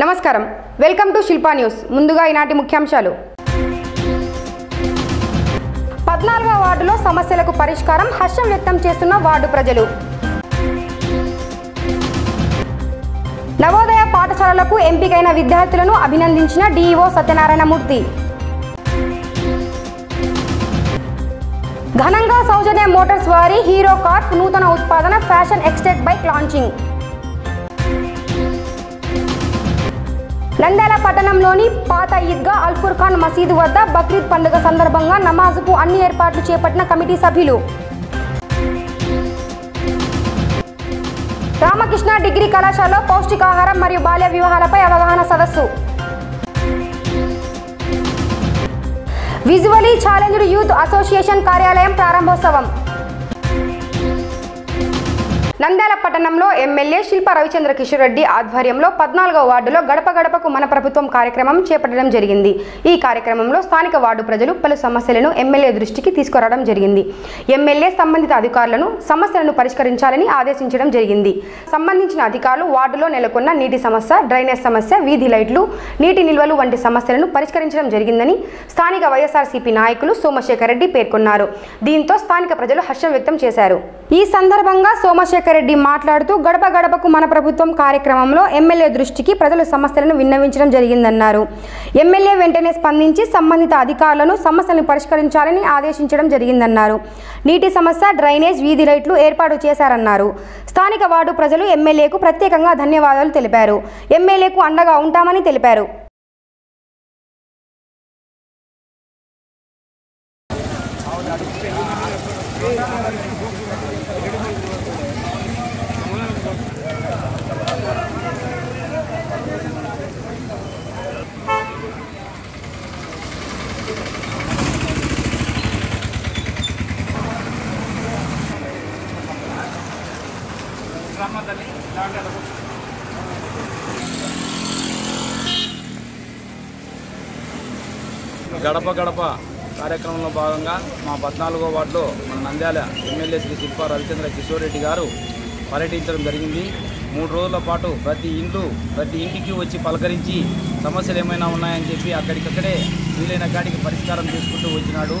నమస్కారం. Welcome to Shilpa news. ముందుగా ఈనాటి ముఖ్యాంశాలు. పద్నాలుగవ వార్డులో సమస్యలకు పరిష్కారం హర్షం వ్యక్తం చేస్తున్న వార్డు ప్రజలు. నవోదయ పాఠశాలలకు ఎంపికైన విద్యార్థులను అభినందించిన డీఈఓ సత్యనారాయణమూర్తి. ఘనంగా సౌజన్య మోటార్స్ వారి హీరో కార్ఫ్ నూతన ఉత్పాదన Passion Xtec bike launching. Nandyal పట్టణంలోని పాత ఈద్గా అల్ఫుర్ ఖాన్ మసీదు వద్ద బక్రీద్ పండుగ సందర్భంగా నమాజుకు అన్ని ఏర్పాట్లు చేపట్టిన కమిటీ సభ్యులు. రామకృష్ణ డిగ్రీ కళాశాలలో పౌష్టికాహారం మరియు బాల్య వివాహాలపై అవగాహన సదస్సు. విజువలీ ఛాలెంజ్డ్ యూత్ అసోసియేషన్ కార్యాలయం ప్రారంభోత్సవం. నంద్యాల పట్టణంలో ఎమ్మెల్యే శిల్ప రవిచంద్ర కిషోర్ రెడ్డి ఆధ్వర్యంలో పద్నాలుగవ వార్డులో గడప గడపకు మన ప్రభుత్వం కార్యక్రమం చేపట్టడం జరిగింది. ఈ కార్యక్రమంలో స్థానిక వార్డు ప్రజలు పలు సమస్యలను ఎమ్మెల్యే దృష్టికి తీసుకురావడం జరిగింది. ఎమ్మెల్యే సంబంధిత అధికారులను సమస్యలను పరిష్కరించాలని ఆదేశించడం జరిగింది. సంబంధించిన అధికారులు వార్డులో నెలకొన్న నీటి సమస్య డ్రైనేజ్ సమస్య వీధి లైట్లు నీటి నిల్వలు వంటి సమస్యలను పరిష్కరించడం జరిగిందని స్థానిక వైఎస్ఆర్సీపీ నాయకులు సోమశేఖర్ రెడ్డి పేర్కొన్నారు. దీంతో స్థానిక ప్రజలు హర్షం వ్యక్తం చేశారు. ఈ సందర్భంగా సోమశేఖర్ రెడ్డి మాట్లాడుతూ గడప గడపకు మన ప్రభుత్వం కార్యక్రమంలో ఎమ్మెల్యే దృష్టికి ప్రజలు సమస్యలను విన్నవించడం జరిగిందన్నారు. ఎమ్మెల్యే వెంటనే స్పందించి సంబంధిత అధికారులను సమస్యలను పరిష్కరించాలని ఆదేశించడం జరిగిందన్నారు. నీటి సమస్య డ్రైనేజ్ వీధి లైట్లు ఏర్పాటు చేశారన్నారు. స్థానిక వార్డు ప్రజలు ఎమ్మెల్యేకు ప్రత్యేకంగా ధన్యవాదాలు తెలిపారు. ఎమ్మెల్యేకు అండగా ఉంటామని తెలిపారు. గడప గడప కార్యక్రమంలో భాగంగా మా పద్నాలుగో వార్డులో మన నంద్యాల ఎమ్మెల్యే శ్రీ శిల్ప రవిచంద్ర కిషోర్ రెడ్డి గారు పర్యటించడం జరిగింది. మూడు రోజుల పాటు ప్రతి ఇంట్లో ప్రతి ఇంటికి వచ్చి పలకరించి సమస్యలు ఏమైనా ఉన్నాయని చెప్పి అక్కడికక్కడే వీలైన కాడికి పరిష్కారం చేసుకుంటూ వచ్చినాడు.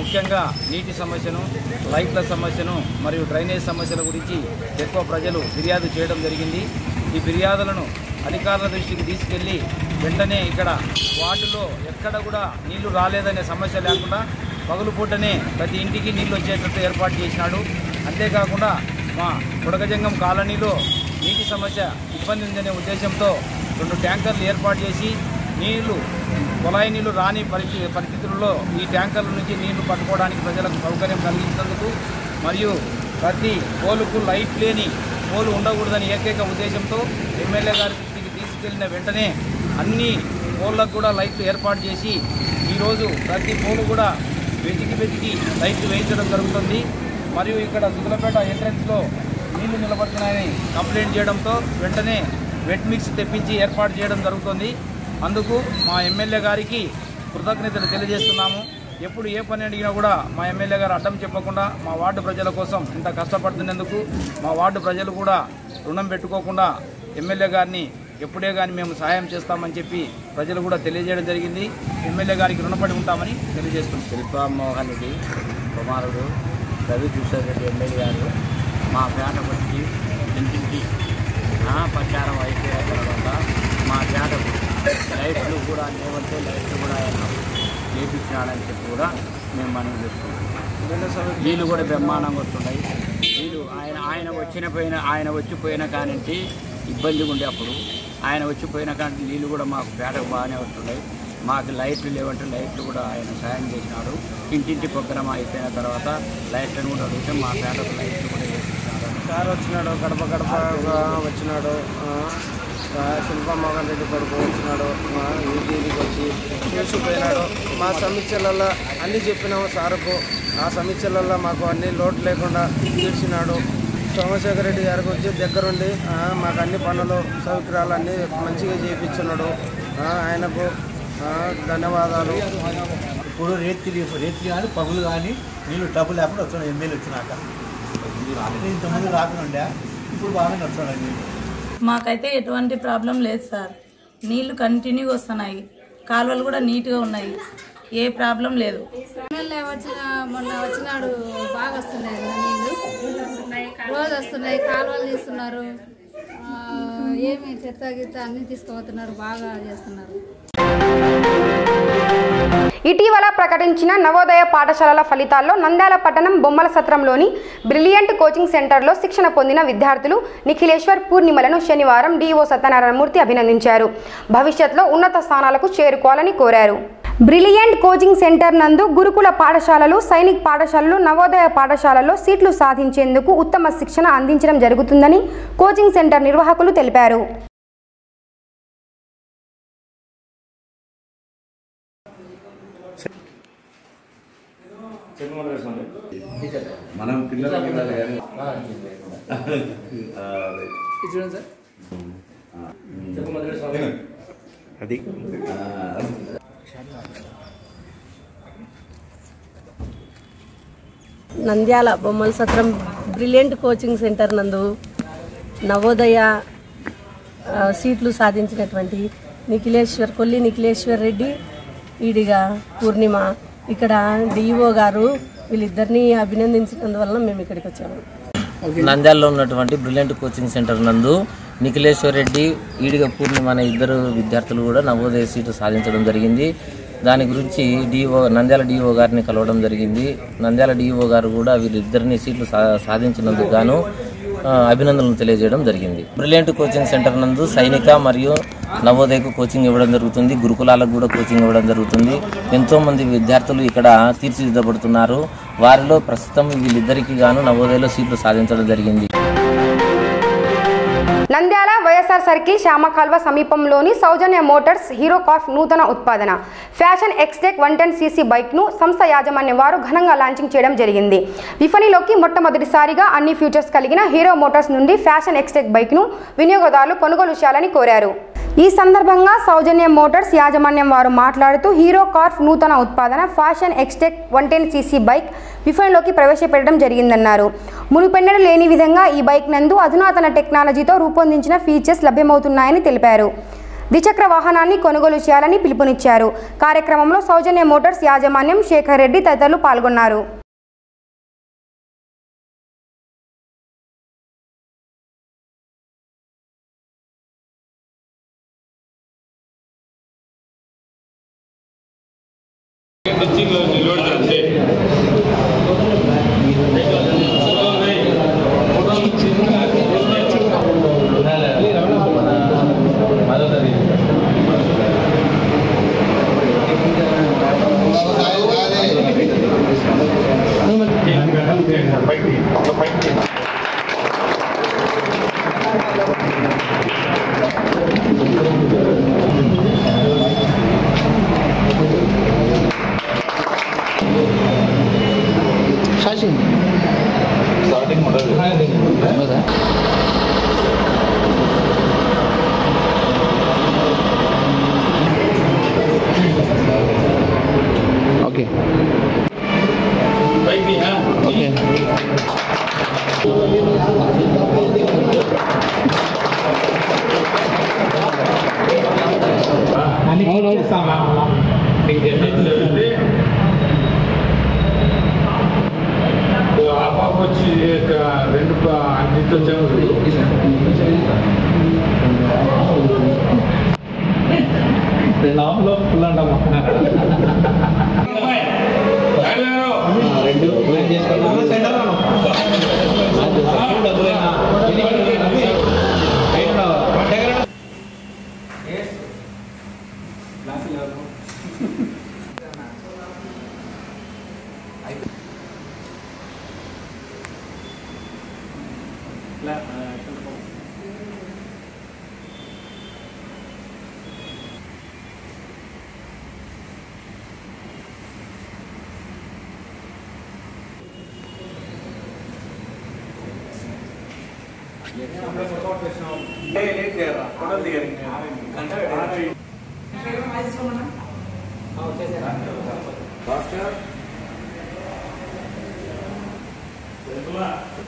ముఖ్యంగా నీటి సమస్యను లైట్ల సమస్యను మరియు డ్రైనేజ్ సమస్యల గురించి ఎక్కువ ప్రజలు ఫిర్యాదు చేయడం జరిగింది. ఈ ఫిర్యాదులను అధికారుల దృష్టికి తీసుకెళ్ళి వెంటనే ఇక్కడ వార్డులో ఎక్కడ కూడా నీళ్ళు రాలేదనే సమస్య లేకుండా పగులు పూటనే ప్రతి ఇంటికి నీళ్ళు వచ్చేటట్టు ఏర్పాటు చేసినాడు. అంతేకాకుండా మా బుడగజంగం కాలనీలో నీటి సమస్య ఇబ్బంది ఉందనే ఉద్దేశంతో రెండు ట్యాంకర్లు ఏర్పాటు చేసి నీళ్ళు కుళాయి నీళ్ళు రాని పరిస్థితి పరిస్థితుల్లో ఈ ట్యాంకర్ల నుంచి నీళ్ళు పట్టుకోవడానికి ప్రజలకు సౌకర్యం కలిగించినందుకు మరియు ప్రతి పోలుకు లైట్ లేని పోలు ఉండకూడదని ఏకైక ఉద్దేశంతో ఎమ్మెల్యే గారి దృష్టికి తీసుకెళ్ళిన వెంటనే అన్ని పోల్లకు కూడా లైట్లు ఏర్పాటు చేసి ఈరోజు ప్రతి పోలు కూడా వెతికి వెతికి లైట్లు వేయించడం జరుగుతుంది. మరియు ఇక్కడ సుగులపేట ఎంట్రన్స్లో నీళ్ళు నిలబడుతున్నాయని కంప్లైంట్ చేయడంతో వెంటనే వెట్ మిక్స్ తెప్పించి ఏర్పాటు చేయడం జరుగుతుంది. అందుకు మా ఎమ్మెల్యే గారికి కృతజ్ఞతలు తెలియజేస్తున్నాము. ఎప్పుడు ఏ పని అడిగినా కూడా మా ఎమ్మెల్యే గారు అడ్డం చెప్పకుండా మా వార్డు ప్రజల కోసం ఇంత కష్టపడుతున్నందుకు మా వార్డు ప్రజలు కూడా రుణం పెట్టుకోకుండా ఎమ్మెల్యే గారిని ఎప్పుడే కానీ మేము సహాయం చేస్తామని చెప్పి ప్రజలు కూడా తెలియజేయడం జరిగింది. ఎమ్మెల్యే గారికి రుణపడి ఉంటామని తెలియజేస్తున్నాం. శిల్పామోహన్ రెడ్డి కుమారుడు రవి కిషోర్ రెడ్డి ఎమ్మెల్యే గారు మా పేట వచ్చి ఇంటింటి ప్రచారం అయిపోయిన తర్వాత మా పేటకు లైట్లు కూడా లేవంటే లైట్లు కూడా ఆయన చెప్పి కూడా మేము మనం చేస్తున్నాం. వీళ్ళు కూడా బ్రహ్మాండంగా వస్తున్నాయి. వీళ్ళు ఆయన ఆయన వచ్చిన పోయిన ఆయన వచ్చిపోయిన కానింటి ఇబ్బందిగా ఉండే అప్పుడు ఆయన వచ్చిపోయిన కానీ నీళ్ళు కూడా మాకు పేటకు బాగానే వస్తున్నాయి మాకు లైట్లు లేవంటే లైట్లు కూడా ఆయన సాయం చేసినాడు. ఇంటింటి ప్రోగ్రామ్ అయిపోయిన తర్వాత లైట్లను కూడా అడిగితే మా పేటకు లైట్లు కూడా వేసినాడు సార్ వచ్చినాడు గడప గడప వచ్చినాడు. ఆ, శిల్పమోహన్ రెడ్డి కొడుకు వచ్చినాడు. ఇంటి ఇంటికి వచ్చి చూసిపోయినాడు మా సమీక్షలలో అన్నీ చెప్పినాము సార్కు. ఆ సమీక్షలలో మాకు అన్ని లోటు లేకుండా తీర్చినాడు. సోమశేఖర్ రెడ్డి గారికి వచ్చి దగ్గరుండి మాకు అన్ని పనులు సౌకర్యాలు అన్నీ మంచిగా చేయించున్నాడు ఆయనకు ధన్యవాదాలు. ఇప్పుడు రేత్రి రేత్రి కానీ పగులు కానీ నీళ్ళు డబ్బు లేకుండా వస్తున్నాయి. ఎమ్మెల్యే వచ్చినాక. ఇంతమంది రాకుండా ఉండే. ఇప్పుడు బాగానే వస్తున్నాయి నీళ్ళు. మాకైతే ఎటువంటి ప్రాబ్లం లేదు సార్. నీళ్ళు కంటిన్యూగా వస్తున్నాయి. కాలువలు కూడా నీట్గా ఉన్నాయి. ఏ ప్రాబ్లం లేదు. ఎమ్మెల్యే వచ్చిన మొన్న వచ్చినాడు బాగా వస్తున్నాయి నీళ్ళు రోజు వస్తున్నాయి కాలువలు తీస్తున్నారు. ఆ, ఏమి చెత్త గిత్త అన్ని తీసుకుపోతున్నారు బాగా చేస్తున్నారు. ఇటీవల ప్రకటించిన నవోదయ పాఠశాలల ఫలితాల్లో నంద్యాల పట్టణం బొమ్మల సత్రంలోని బ్రిలియంట్ కోచింగ్ సెంటర్లో శిక్షణ పొందిన విద్యార్థులు నిఖిలేశ్వర్ పూర్ణిమలను శనివారం డీఓ సత్యనారాయణమూర్తి అభినందించారు. భవిష్యత్తులో ఉన్నత స్థానాలకు చేరుకోవాలని కోరారు. బ్రిలియంట్ కోచింగ్ సెంటర్ నందు గురుకుల పాఠశాలలు సైనిక్ పాఠశాలలు నవోదయ పాఠశాలల్లో సీట్లు సాధించేందుకు ఉత్తమ శిక్షణ అందించడం జరుగుతుందని కోచింగ్ సెంటర్ నిర్వాహకులు తెలిపారు. మనం అది. నంద్యాల బొమ్మల సత్రం బ్రిలియంట్ కోచింగ్ సెంటర్ నందు నవోదయ సీట్లు సాధించినటువంటి నిఖిలేశ్వర్ కొల్లి నిఖిలేశ్వర్ రెడ్డి ఈడిగా పూర్ణిమ. ఇక్కడ డిఈఓ గారు వీళ్ళిద్దరిని అభినందించినందువలన మేము ఇక్కడికి వచ్చాము. నంద్యాలలో ఉన్నటువంటి బ్రిలియంట్ కోచింగ్ సెంటర్ నందు నిఖిలేశ్వర్ రెడ్డి ఈడిగ మన ఇద్దరు విద్యార్థులు కూడా నవోదయ సీటు సాధించడం జరిగింది. దాని గురించి డిఓ నంద్యాల డిఓ గారిని కలవడం జరిగింది. నంద్యాల డిఓ గారు కూడా వీరిద్దరిని సీట్లు సా సాధించినందుకు గాను అభినందనలు తెలియజేయడం జరిగింది. బ్రిలియంట్ కోచింగ్ సెంటర్ నందు సైనిక మరియు నవోదయకు కోచింగ్ ఇవ్వడం జరుగుతుంది. గురుకులాలకు కూడా కోచింగ్ ఇవ్వడం జరుగుతుంది. ఎంతోమంది విద్యార్థులు ఇక్కడ తీర్చిదిద్దబడుతున్నారు. వారిలో ప్రస్తుతం వీళ్ళిద్దరికీ గాను నవోదయలో సీట్లు సాధించడం జరిగింది. నంద్యాల వైఎస్ఆర్ సర్కిల్ శ్యామకాల్వ సమీపంలోని సౌజన్య మోటార్స్ హీరో కాఫ్ నూతన ఉత్పాదన. Passion Xtec one ten CC బైక్ను సంస్థ యాజమాన్యం వారు ఘనంగా లాంచింగ్ చేయడం జరిగింది. విఫణిలోకి మొట్టమొదటిసారిగా అన్ని ఫీచర్స్ కలిగిన హీరో మోటార్స్ నుండి ఫ్యాషన్ ఎక్స్టెక్ బైక్ను వినియోగదారులు కొనుగోలు చేయాలని కోరారు. ఈ సందర్భంగా సౌజన్య మోటార్స్ యాజమాన్యం వారు మాట్లాడుతూ హీరో కార్ఫ్ నూతన ఉత్పాదన Passion XTec one ten CC bike విఫణలోకి ప్రవేశపెట్టడం జరిగిందన్నారు. మునుపెన్నడు లేని విధంగా ఈ బైక్ నందు అధునాతన టెక్నాలజీతో రూపొందించిన ఫీచర్స్ లభ్యమవుతున్నాయని తెలిపారు. ద్విచక్ర వాహనాన్ని కొనుగోలు చేయాలని పిలుపునిచ్చారు. కార్యక్రమంలో సౌజన్య మోటార్స్ యాజమాన్యం శేఖర్ రెడ్డి తదితరులు పాల్గొన్నారు.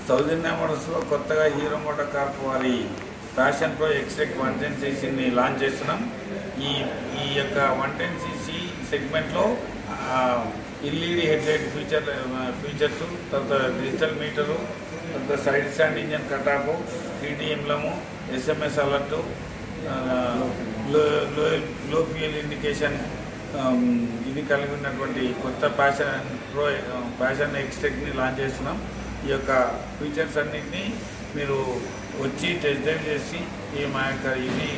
సౌజన్య మోటార్స్లో కొత్తగా హీరో మోటార్ కార్ వారి Passion Pro XTec one ten సీసీని launch చేస్తున్నాం. ఈ ఈ యొక్క వన్ టెన్ సీసీ సెగ్మెంట్లో ఎల్ఈడి హెడ్లైట్ ఫీచర్ ఫీచర్స్ తర్వాత డిజిటల్ మీటరు తర్వాత side stand engine cut off టీటీఎంలము SMS alert లో ఫ్యూయల్ ఇండికేషన్ ఇది కలిగి ఉన్నటువంటి కొత్త ప్యాషన్ ప్రో ప్యాషన్ ఎక్స్టెక్ని లాంచ్ చేస్తున్నాం. ఈ యొక్క ఫీచర్స్ అన్నింటినీ మీరు వచ్చి టెస్ట్ డ్రైవ్ చేసి ఈ మా యొక్క ఇది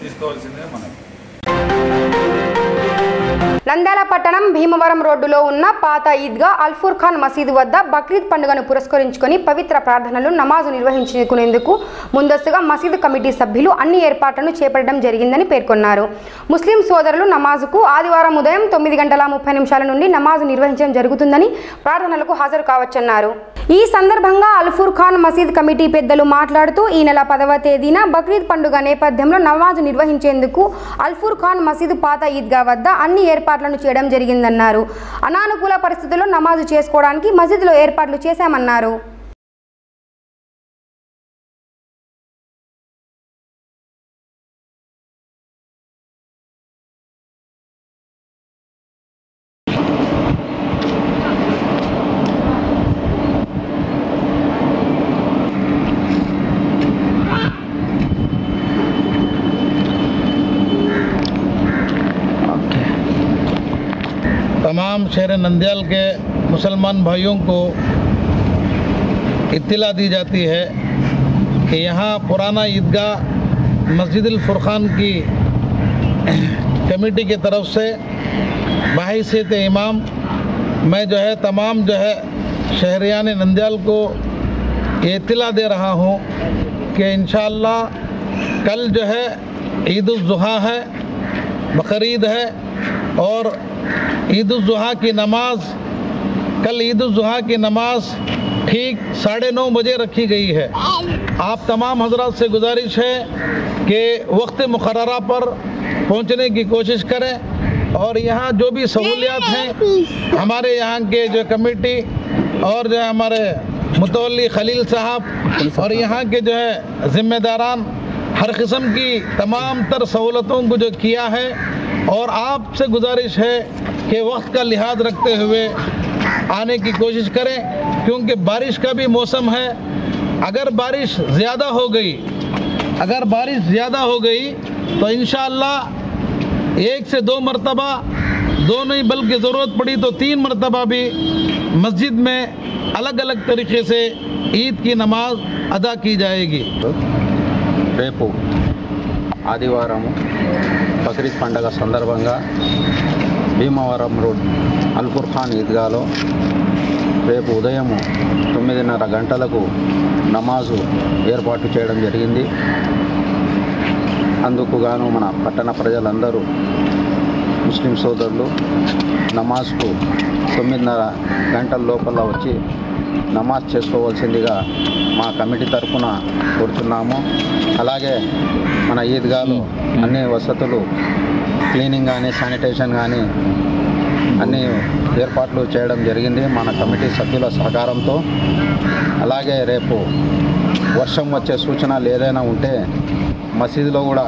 తీసుకోవాల్సిందే మనం నంద్యాల పట్టణం భీమవరం రోడ్డులో ఉన్న పాత ఈద్గా అల్ఫూర్ ఖాన్ మసీదు వద్ద బక్రీద్ పండుగను పురస్కరించుకొని పవిత్ర ప్రార్థనలు నమాజు నిర్వహించుకునేందుకు ముందస్తుగా మసీదు కమిటీ సభ్యులు అన్ని ఏర్పాట్లను చేపట్టడం జరిగిందని పేర్కొన్నారు. ముస్లిం సోదరులు నమాజుకు ఆదివారం ఉదయం తొమ్మిది గంటల ముప్పై నిమిషాల నుండి నమాజు నిర్వహించడం జరుగుతుందని ప్రార్థనలకు హాజరు కావచ్చన్నారు. ఈ సందర్భంగా అల్ఫూర్ ఖాన్ మసీద్ కమిటీ పెద్దలు మాట్లాడుతూ ఈ నెల పదవ తేదీన బక్రీద్ పండుగ నేపథ్యంలో నమాజు నిర్వహించేందుకు అల్ఫూర్ ఖాన్ మసీదు పాత ఈద్గా వద్ద అన్ని ఏర్పాట్లను చేయడం జరిగిందన్నారు. అనానుకూల పరిస్థితుల్లో నమాజు చేసుకోవడానికి మసీదులో ఏర్పాట్లు చేశామన్నారు. शहर नंदयाल के मुसलमान भाइयों को इत्तला दी जाती है कि यहाँ पुराना ईदगाह मस्जिद फुरखान की कमेटी की तरफ़ से बाहिसियत इमाम, मैं जो है तमाम जो है शहरियान नंदयाल को ये इत्तला दे रहा हूँ कि इन कल जो है ईद है, बकरीद है और ईद उज़ुहा की नमाज़, कल ईद उज़ुहा की नमाज़ ठीक साढ़े नौ बजे रखी गई है। आप तमाम हजरात से गुजारिश है कि वक्त मुकर्रा पर पहुँचने की कोशिश करें और यहाँ जो भी सहूलियात हैं, हमारे यहाँ के जो कमेटी और जो हमारे मुतवली खलील साहब और यहाँ के जो है ज़िम्मेदारान, हर किस्म की तमाम तर सहूलतों को जो किया है और आपसे गुजारिश है कि वक्त का लिहाज रखते हुए आने की कोशिश करें, क्योंकि बारिश का भी मौसम है। अगर बारिश ज़्यादा हो गई, अगर बारिश ज़्यादा हो गई तो इन एक से दो मरतबा, दो नहीं बल्कि ज़रूरत पड़ी तो तीन मरतबा भी मस्जिद में अलग अलग तरीके से ईद की नमाज़ अदा की जाएगी। ఆదివారము బక్రీద్ పండగ సందర్భంగా భీమవరం రోడ్ అల్పూర్ ఖాన్ ఈద్గాలో రేపు ఉదయం తొమ్మిదిన్నర గంటలకు నమాజు ఏర్పాటు చేయడం జరిగింది. అందుకు గాను మన పట్టణ ప్రజలందరూ ముస్లిం సోదరులు నమాజ్కు తొమ్మిదిన్నర గంటల లోపల వచ్చి నమాజ్ చేసుకోవాల్సిందిగా మా కమిటీ తరఫున కోరుతున్నాము. అలాగే మన ఈద్గాలు అన్ని వసతులు క్లీనింగ్ కానీ శానిటేషన్ కానీ అన్ని ఏర్పాట్లు చేయడం జరిగింది మన కమిటీ సభ్యుల సహకారంతో. అలాగే రేపు వర్షం వచ్చే సూచనలు ఏదైనా ఉంటే మసీదులో కూడా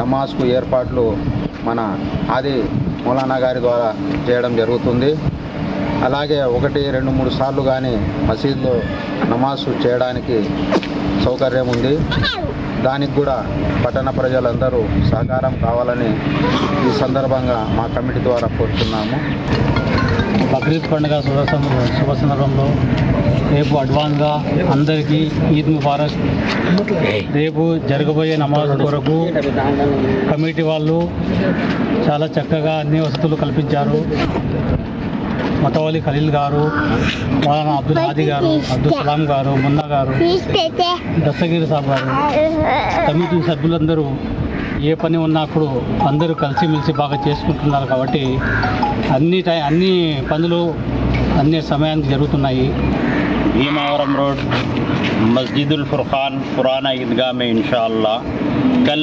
నమాజ్కు ఏర్పాట్లు మన ఆది మౌలానా గారి ద్వారా చేయడం జరుగుతుంది. అలాగే ఒకటి రెండు మూడు సార్లు కానీ మసీదులో నమాజ్ చేయడానికి సౌకర్యం ఉంది. దానికి కూడా పట్టణ ప్రజలందరూ సహకారం కావాలని ఈ సందర్భంగా మా కమిటీ ద్వారా కోరుతున్నాము. బక్రీద్ పండుగ శుభ శుభ సందర్భంలో రేపు అడ్వాన్స్గా అందరికీ ఈద్ ముబారక్. రేపు జరగబోయే నమాజ్ కొరకు కమిటీ వాళ్ళు చాలా చక్కగా అన్ని వసతులు కల్పించారు. మతవలి ఖలీల్ గారు మౌలానా అబ్దుల్ హాది గారు అబ్దుల్ సలాం గారు మున్నా గారు దస్తగిరి సాబ్ గారు కమిటీ సభ్యులందరూ ఏ పని ఉన్నప్పుడు అందరూ కలిసిమెలిసి బాగా చేసుకుంటున్నారు కాబట్టి అన్ని టై అన్ని పనులు అన్ని సమయానికి జరుగుతున్నాయి. భీమావరం రోడ్ మస్జిదుల్ ఫుర్ఖాన్ పురాణ ఈద్గా మే ఇన్షాల్లా. कल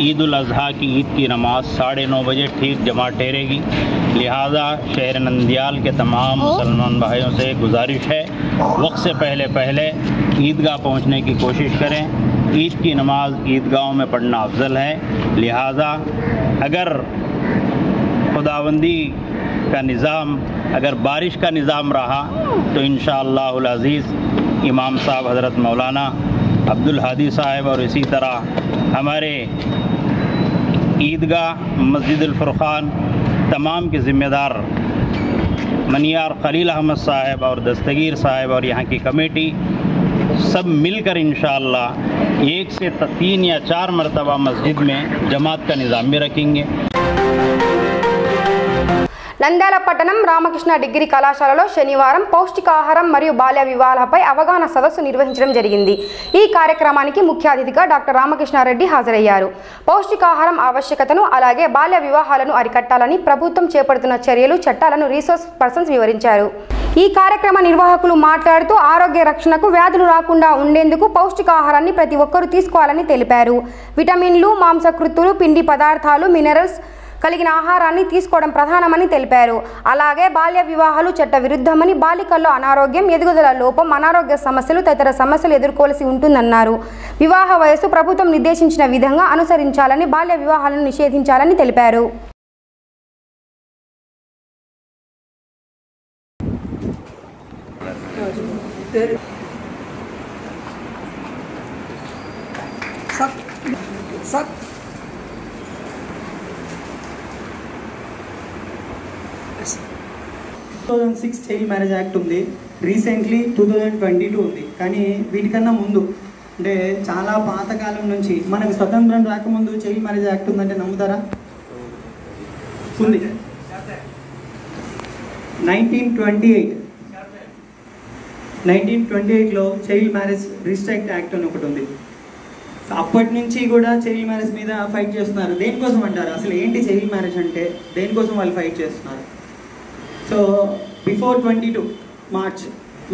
ईद अजहा की ईद की नमाज़ साढ़े नौ बजे ठीक जमा ठहरेगी। लिहाजा शहर नंदियाल के तमाम मुसलमान भाइयों से गुजारिश है वक्त से पहले पहले ईदगाह पहुँचने की कोशिश करें। ईद की नमाज़ ईदगाहों में पढ़ना अफजल है। लिहाजा अगर खुदाबंदी का निज़ाम अगर बारिश का निज़ाम रहा तो इन अज़ीज़ इमाम साहब हज़रत मौलाना अब्दुल हादी साहब और इसी तरह हमारे ईदगाह मस्जिद फ़ुरक़ान, तमाम के ज़िम्मेदार मनियार खलील अहमद साहब और दस्तगीर साहब और यहाँ की कमेटी सब मिलकर इन एक से तीन या चार मरतबा मस्जिद में जमात का निज़ाम भी रखेंगे। నంద్యాల పట్టణం రామకృష్ణ డిగ్రీ కళాశాలలో శనివారం పౌష్టికాహారం మరియు బాల్య వివాహాలపై అవగాహన సదస్సు నిర్వహించడం జరిగింది. ఈ కార్యక్రమానికి ముఖ్య అతిథిగా డాక్టర్ రామకృష్ణారెడ్డి హాజరయ్యారు. పౌష్టికాహారం ఆవశ్యకతను అలాగే బాల్య వివాహాలను అరికట్టాలని ప్రభుత్వం చేపడుతున్న చర్యలు చట్టాలను రీసోర్స్ పర్సన్స్ వివరించారు. ఈ కార్యక్రమ నిర్వాహకులు మాట్లాడుతూ ఆరోగ్య రక్షణకు వ్యాధులు రాకుండా ఉండేందుకు పౌష్టికాహారాన్ని ప్రతి ఒక్కరూ తీసుకోవాలని తెలిపారు. విటమిన్లు మాంసకృత్తులు పిండి పదార్థాలు మినరల్స్ కలిగిన ఆహారాన్ని తీసుకోవడం ప్రధానమని తెలిపారు. అలాగే బాల్య వివాహాలు చట్ట విరుద్ధమని బాలికల్లో అనారోగ్యం ఎదుగుదల లోపం అనారోగ్య సమస్యలు తదితర సమస్యలు ఎదుర్కోవాల్సి ఉంటుందన్నారు. వివాహ వయస్సు ప్రభుత్వం నిర్దేశించిన విధంగా అనుసరించాలని బాల్య వివాహాలను నిషేధించాలని తెలిపారు సక్ సక్ two thousand six child marriage act ఉంది. Recently two thousand twenty two ఉంది. కానీ వీటికన్నా ముందు అంటే చాలా పాతకాలం నుంచి మనకు స్వతంత్రం రాకముందు చైల్డ్ మ్యారేజ్ యాక్ట్ ఉందంటే నమ్ముతారా? ఉంది. Nineteen twenty eight nineteen twenty ఎయిట్లో చైల్డ్ మ్యారేజ్ రిస్ట్రిక్ట్ యాక్ట్ అని ఒకటి ఉంది. అప్పటి నుంచి కూడా చైల్డ్ మ్యారేజ్ మీద ఫైట్ చేస్తున్నారు. దేనికోసం అంటారు? అసలు ఏంటి చైల్డ్ మ్యారేజ్ అంటే దేనికోసం వాళ్ళు ఫైట్ చేస్తున్నారు? So before twenty two March.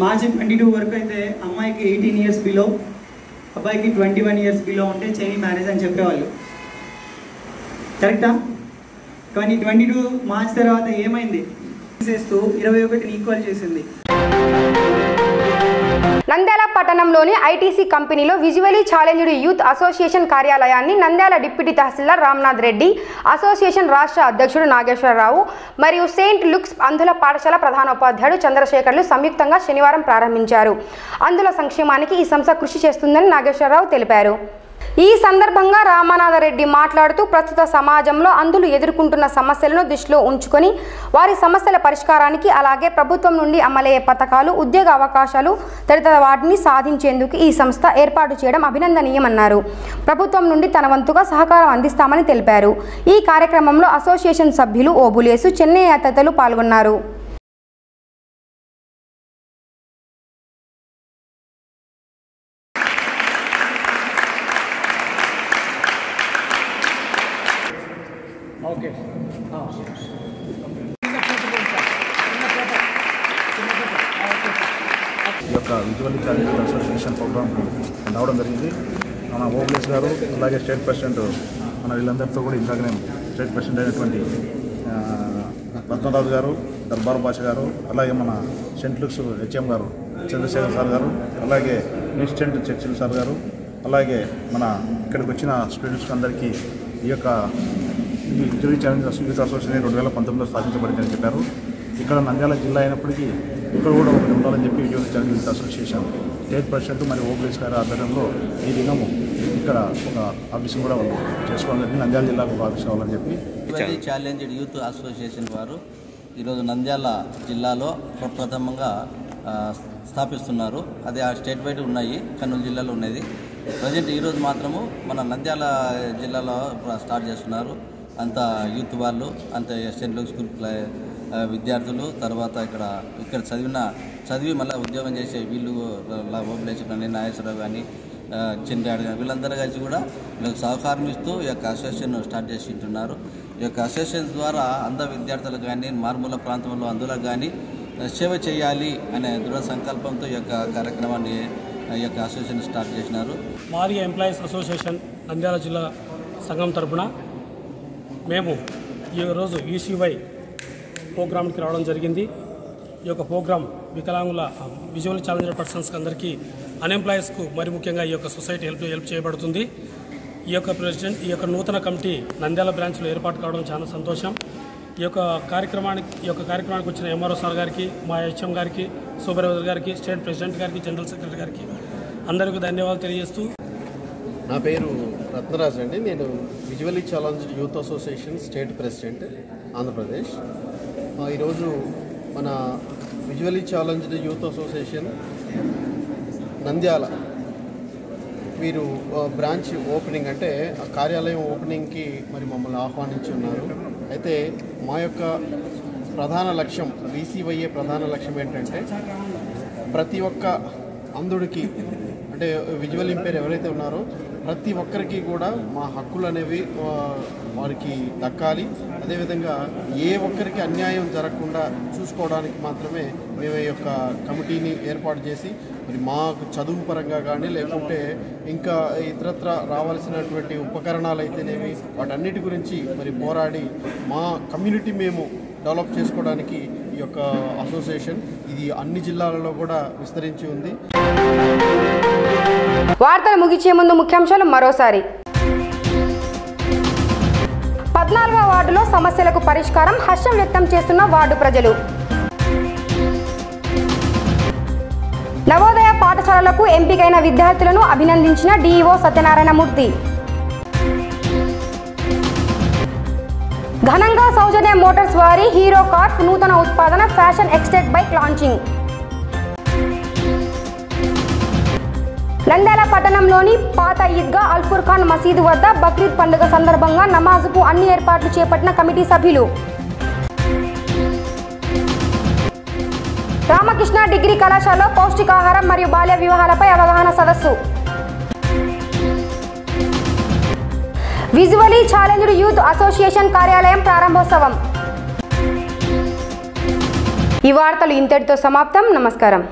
March twenty two వరకు అయితే అమ్మాయికి ఎయిటీన్ ఇయర్స్ బిలో అబ్బాయికి ట్వంటీ వన్ ఇయర్స్ బిలో ఉంటే చైల్డ్ మ్యారేజ్ అని చెప్పేవాళ్ళు. కరెక్టా? ట్వంటీ ట్వంటీ టూ మార్చ్ తర్వాత ఏమైంది? చేస్తూ ఇరవై ఒకటిని ఈక్వల్ చేసింది. నంద్యాల పట్టణంలోని ఐటీసీ కంపెనీలో విజువలీ ఛాలెంజ్డ్ యూత్ అసోసియేషన్ కార్యాలయాన్ని నంద్యాల డిప్యూటీ తహసీల్దార్ రామ్నాథ్ రెడ్డి అసోసియేషన్ రాష్ట్ర అధ్యక్షుడు నాగేశ్వరరావు మరియు సెయింట్ లుక్స్ అంధుల పాఠశాల ప్రధానోపాధ్యాయుడు చంద్రశేఖర్లు సంయుక్తంగా శనివారం ప్రారంభించారు. అంధుల సంక్షేమానికి ఈ సంస్థ కృషి చేస్తుందని నాగేశ్వరరావు తెలిపారు. ఈ సందర్భంగా రామనాథరెడ్డి మాట్లాడుతూ ప్రస్తుత సమాజంలో అందులు ఎదుర్కొంటున్న సమస్యలను దృష్టిలో ఉంచుకొని వారి సమస్యల పరిష్కారానికి అలాగే ప్రభుత్వం నుండి అమలయ్యే పథకాలు ఉద్యోగ అవకాశాలు తదితర వాటిని సాధించేందుకు ఈ సంస్థ ఏర్పాటు చేయడం అభినందనీయమన్నారు. ప్రభుత్వం నుండి తన వంతుగా సహకారం అందిస్తామని తెలిపారు. ఈ కార్యక్రమంలో అసోసియేషన్ సభ్యులు ఓబులేసు చెన్నై తదితరులు పాల్గొన్నారు. ఇటువంటి యొక్క అసోసియేషన్ ప్రోగ్రామ్ రావడం జరిగింది. మన ఓబ్లేస్ గారు అలాగే స్టేట్ ప్రెసిడెంట్ మన వీళ్ళందరితో కూడా ఇందాక నేను స్టేట్ ప్రెసిడెంట్ అయినటువంటి రత్నరాజు గారు దర్బార్ భాష గారు అలాగే మన సెంట్ లుక్స్ హెచ్ఎం గారు చంద్రశేఖర్ సార్ గారు అలాగే ఇన్స్టెంట్ చర్చిల్ సార్ గారు అలాగే మన ఇక్కడికి వచ్చిన స్టూడెంట్స్ అందరికీ ఈ యొక్క ఈ విజువల్ ఛాలెంజ్ యూత్ అసోసియేషన్ రెండు వేల పంతొమ్మిదిలో స్థాపించబడిందని చెప్పారు. ఇక్కడ నంద్యాల జిల్లా అయినప్పటికీ ఇక్కడ కూడా ఒకటి ఉండాలని చెప్పి Vijayawada challenge association state president మరియు ఓబ్లేస్ గారి ఆధ్వర్యంలో ఈ దినము ఇక్కడ ఒక ఆఫీస్ కూడా చేసుకోవాలని నంద్యాల జిల్లాకు ఒక ఆఫీస్ కావాలని చెప్పి ఛాలెంజ్డ్ యూత్ అసోసియేషన్ వారు ఈరోజు నంద్యాల జిల్లాలో ప్రప్రథమంగా స్థాపిస్తున్నారు. అది ఆ స్టేట్ వైడ్ ఉన్నాయి కర్నూలు జిల్లాలో ఉన్నది. ప్రజెంట్ ఈరోజు మాత్రము మన నంద్యాల జిల్లాలో స్టార్ట్ చేస్తున్నారు. అంత యూత్ వాళ్ళు అంత సెంట్ స్కూల్ విద్యార్థులు తర్వాత ఇక్కడ ఇక్కడ చదివిన చదివి మళ్ళీ ఉద్యోగం చేసే వీళ్ళు ఓబులేసి కానీ నాగేశ్వరరావు కానీ చెండాడు కానీ వీళ్ళందరూ కలిసి కూడా వీళ్ళకి సహకారం ఇస్తూ ఈ యొక్క అసోసియేషన్ స్టార్ట్ చేసి ఉంటున్నారు. ఈ యొక్క అసోసియేషన్ ద్వారా అంధ విద్యార్థులకు కానీ మారుమూల ప్రాంతంలో అందులకు కానీ సేవ చేయాలి అనే దృఢ సంకల్పంతో ఈ యొక్క కార్యక్రమాన్ని ఈ యొక్క అసోసియేషన్ స్టార్ట్ చేసినారు. మాది ఎంప్లాయీస్ అసోసియేషన్ నంద్యాల జిల్లా సంఘం తరపున మేము ఈరోజు ఈసీవై ప్రోగ్రామ్కి రావడం జరిగింది. ఈ యొక్క ప్రోగ్రామ్ వికలాంగుల విజువల్ ఛాలెంజర్ పర్సన్స్కి అందరికీ అన్ఎంప్లాయీస్కు మరి ముఖ్యంగా ఈ యొక్క సొసైటీ హెల్ప్ హెల్ప్ చేయబడుతుంది. ఈ యొక్క ప్రెసిడెంట్ ఈ యొక్క నూతన కమిటీ నంద్యాల బ్రాంచ్లో ఏర్పాటు కావడం చాలా సంతోషం. ఈ యొక్క కార్యక్రమానికి ఈ యొక్క కార్యక్రమానికి వచ్చిన ఎంఆర్ఓ సార్ గారికి మా హెచ్ఎం గారికి సూపర్వైజర్ గారికి స్టేట్ ప్రెసిడెంట్ గారికి జనరల్ సెక్రటరీ గారికి అందరికీ ధన్యవాదాలు తెలియజేస్తూ నా పేరు రత్నరాజ్ అండి. నేను visually challenged youth association state president Andhra Pradesh. ఈరోజు మన visually challenged youth association Nandyal వీరు బ్రాంచ్ ఓపెనింగ్ అంటే ఆ కార్యాలయం ఓపెనింగ్కి మరి మమ్మల్ని ఆహ్వానించి ఉన్నారు. అయితే మా యొక్క ప్రధాన లక్ష్యం బీసీవైఏ ప్రధాన లక్ష్యం ఏంటంటే ప్రతి ఒక్క అంధుడికి అంటే విజువల్ ఇంపేర్ ఎవరైతే ఉన్నారో ప్రతి ఒక్కరికి కూడా మా హక్కులు అనేవి వారికి దక్కాలి. అదేవిధంగా ఏ ఒక్కరికి అన్యాయం జరగకుండా చూసుకోవడానికి మాత్రమే మేము ఈ యొక్క కమిటీని ఏర్పాటు చేసి మరి మాకు చదువు పరంగా కానీ లేకుంటే ఇంకా ఇతరత్ర రావాల్సినటువంటి ఉపకరణాలు అయితేనేవి వాటన్నిటి గురించి మరి పోరాడి మా కమ్యూనిటీ మేము డెవలప్ చేసుకోవడానికి ఈ యొక్క అసోసియేషన్ ఇది అన్ని జిల్లాలలో కూడా విస్తరించి ఉంది. వార్తలు ముగించే ముందు ముఖ్యాంశాలు మరోసారి. పద్నాలుగో వార్డులో సమస్యలకు పరిష్కారం హర్షం వ్యక్తం చేస్తున్న వార్డు ప్రజలు. నవోదయ పాఠశాలలకు ఎంపికైన విద్యార్థులను అభినందించిన డీఈఓ సత్యనారాయణమూర్తి. ఘనంగా సౌజన్య మోటార్స్ వారి హీరో కార్స్ నూతన ఉత్పాదన Passion XTec bike launching. Nandyal పట్టణంలోని పాత ఈద్గా అల్ఫుర్ ఖాన్ మసీదు వద్ద బక్రీద్ పండుగ సందర్భంగా నమాజ్కు అన్ని ఏర్పాట్లు చేపట్టిన కమిటీ సభ్యులు. రామకృష్ణ డిగ్రీ కళాశాలలో పౌష్టికాహారం మరియు బాల్య వివాహాలపై అవగాహన సదస్సు. విజువలీ ఛాలెంజ్డ్ యూత్ అసోసియేషన్ కార్యాలయం ప్రారంభోత్సవం. ఈ వార్తలు ఇంతటితో సమాప్తం. నమస్కారం.